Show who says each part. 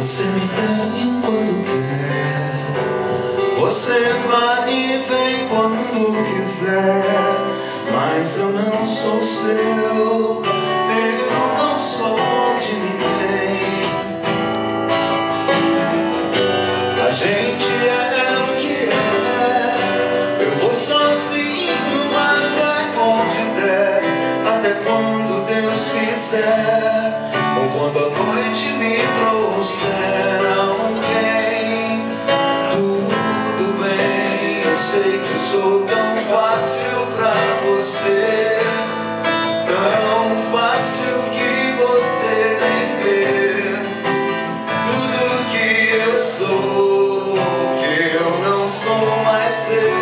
Speaker 1: Você me tem quando quer. Você vai e vem quando quiser. Mas eu não sou seu. Eu não sou de ninguém. A gente é, é o que é. Eu vou sozinho até onde der. Até quando Deus quiser. Ou quando a noite me trouxer disseram alguém. Tudo bem, eu sei que sou tão fácil pra você. Tão fácil que você nem vê. Tudo que eu sou, que eu não sou mais eu